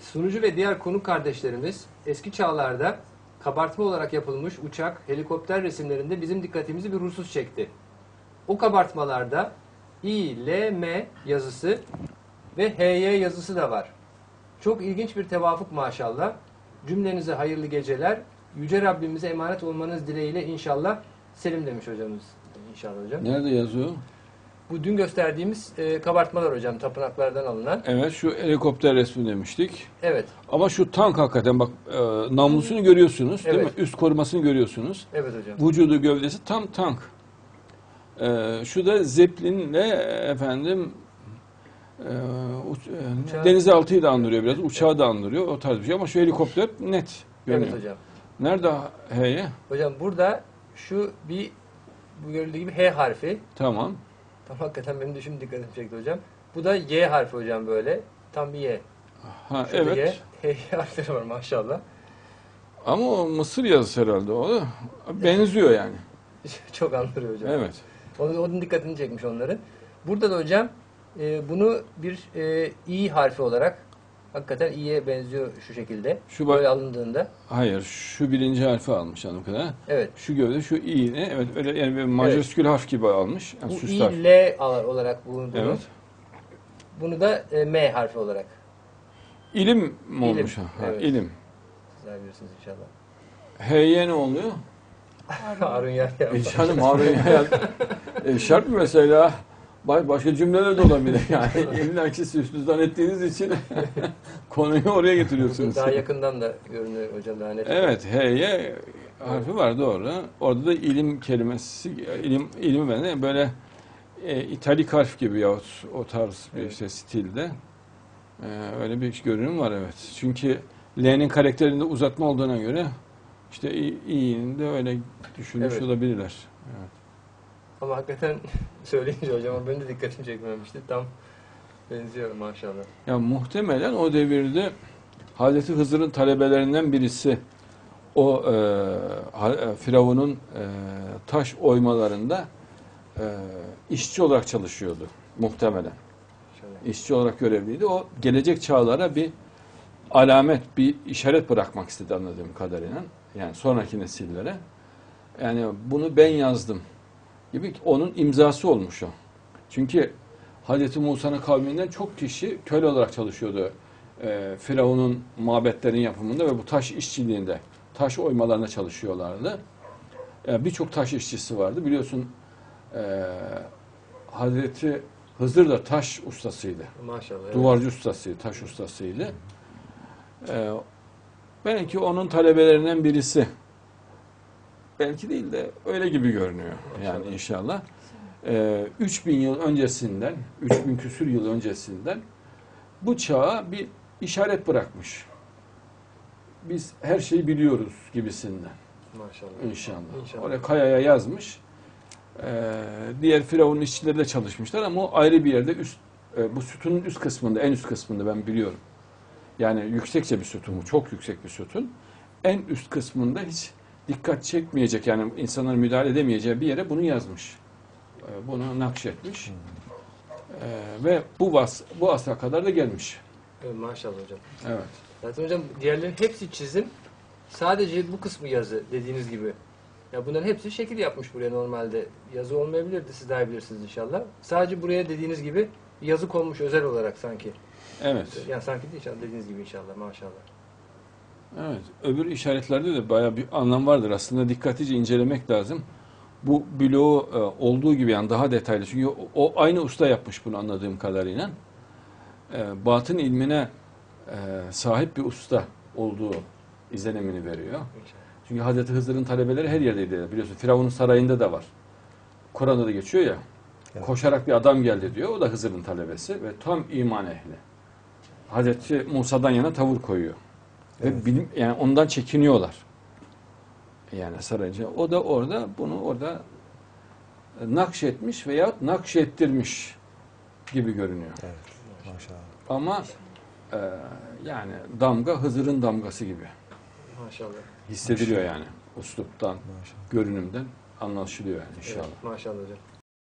Sunucu ve diğer konuk kardeşlerimiz eski çağlarda kabartma olarak yapılmış uçak, helikopter resimlerinde bizim dikkatimizi bir husus çekti. O kabartmalarda İ, L, M yazısı ve HY yazısı da var. Çok ilginç bir tevafuk maşallah. Cümlenize hayırlı geceler. Yüce Rabbimize emanet olmanız dileğiyle inşallah Selim demiş hocamız. İnşallah hocam. Nerede yazıyor? Bu dün gösterdiğimiz e, kabartmalar hocam tapınaklardan alınan. Evet şu helikopter resmi demiştik. Evet, Ama şu tank hakikaten bak e, namlusunu görüyorsunuz değil Evet. mi? Üst korumasını görüyorsunuz. evet hocam. Vücudu gövdesi tam tank. E, şu da Zeppelin'le efendim e, uç- e, Uçağı- denizaltıyı da andırıyor biraz. Uçağı da andırıyor. O tarz bir şey ama şu helikopter net görünüyor. Evet hocam. Nerede H'ye? Hocam burada şu bir bu görüldüğü gibi H harfi. Tamam. Tam hakikaten benim de şimdi dikkatimi çekti hocam. Bu da Y harfi hocam böyle. Tam bir Y. Ha Şurada evet. Y. H harfleri var maşallah. Ama o Mısır yazısı herhalde o. Benziyor yani. Çok andırıyor hocam. Evet. Onun, onun dikkatini çekmiş onların. Burada da hocam e, bunu bir e, İ harfi olarak hakikaten İ'ye benziyor şu şekilde. Şu bak- Böyle alındığında. Hayır, şu birinci harfi almış hanım kadar. Evet. Şu gövde, şu i'ni, evet öyle yani bir majeskül harf gibi almış. Yani Bu süs İ. L al- olarak bulunduğunu. Evet. Bunu da e, M harfi olarak. İlim mi İlim, olmuş? Ha, evet. ilim. Sizler bilirsiniz inşallah. H'ye ne oluyor? Harun Yahya. E canım Harun ya. E, şart mı mesela? Ba- Başka cümleler de olabilir yani. İlla ki siz zannettiğiniz için konuyu oraya getiriyorsunuz. Daha yakından da görünüyor hocam daha net. Evet, H'ye harfi var doğru. Orada da ilim kelimesi, ilim ilmi bende böyle e, italik harf gibi ya o tarz bir Evet. işte stilde. E, öyle bir görünüm var evet. Çünkü L'nin karakterinde uzatma olduğuna göre işte i'nin de öyle düşünmüş Evet. olabilirler. Evet. Ama hakikaten söyleyince hocam benim de dikkatimi çekmemişti. Tam benziyor maşallah. Ya muhtemelen o devirde Hazreti Hızır'ın talebelerinden birisi o e, e, Firavun'un e, taş oymalarında e, işçi olarak çalışıyordu muhtemelen. İnşallah. İşçi olarak görevliydi. O gelecek çağlara bir alamet, bir işaret bırakmak istedi anladığım kadarıyla. Yani sonraki nesillere. Yani bunu ben yazdım gibi onun imzası olmuş o. Çünkü Hazreti Musa'nın kavminden çok kişi köle olarak çalışıyordu. Ee, Firavun'un mabetlerin yapımında ve bu taş işçiliğinde, taş oymalarına çalışıyorlardı. Ee, Birçok taş işçisi vardı. Biliyorsun e, Hazreti Hızır da taş ustasıydı. Maşallah. evet. Duvarcı ustasıydı, taş ustasıydı. Ee, belki onun talebelerinden birisi. Belki değil de öyle gibi görünüyor yani İnşallah. Ee, 3000 yıl öncesinden, 3000 küsür yıl öncesinden bu çağa bir işaret bırakmış. Biz her şeyi biliyoruz gibisinden Maşallah. inşallah. İnşallah. Oraya kayaya yazmış. Ee, diğer Firavun'un işçileri de çalışmışlar ama o ayrı bir yerde üst e, bu sütunun üst kısmında, en üst kısmında ben biliyorum. Yani yüksekçe bir sütun bu, çok yüksek bir sütun. En üst kısmında hiç dikkat çekmeyecek yani insanların müdahale edemeyeceği bir yere bunu yazmış. Ee, bunu nakşetmiş. Ee, ve bu vas bu asra kadar da gelmiş. Evet, maşallah hocam. Evet. Zaten hocam diğerlerin hepsi çizim. Sadece bu kısmı yazı dediğiniz gibi. Ya bunların hepsi şekil yapmış buraya normalde. Yazı olmayabilirdi siz daha bilirsiniz inşallah. Sadece buraya dediğiniz gibi yazı konmuş özel olarak sanki. Evet. Yani sanki değil inşallah dediğiniz gibi inşallah maşallah. Evet. Öbür işaretlerde de bayağı bir anlam vardır. Aslında dikkatlice incelemek lazım. Bu bloğu e, olduğu gibi yani daha detaylı. Çünkü o, o aynı usta yapmış bunu anladığım kadarıyla. E, batın ilmine e, sahip bir usta olduğu izlenimini veriyor. Çünkü Hazreti Hızır'ın talebeleri her yerdeydi. Biliyorsun Firavun'un sarayında da var. Kur'an'da da geçiyor ya. Evet. Koşarak bir adam geldi diyor. O da Hızır'ın talebesi ve tam iman ehli. Hazreti Musa'dan yana tavır koyuyor. Ve Evet. bilim, yani ondan çekiniyorlar. Yani sarayınca. O da orada bunu orada nakşetmiş veya nakşettirmiş gibi görünüyor. Evet. Maşallah. Ama e, yani damga Hızır'ın damgası gibi Maşallah. hissediliyor yani. Usluptan, Maşallah. görünümden anlaşılıyor yani inşallah. Evet, maşallah hocam.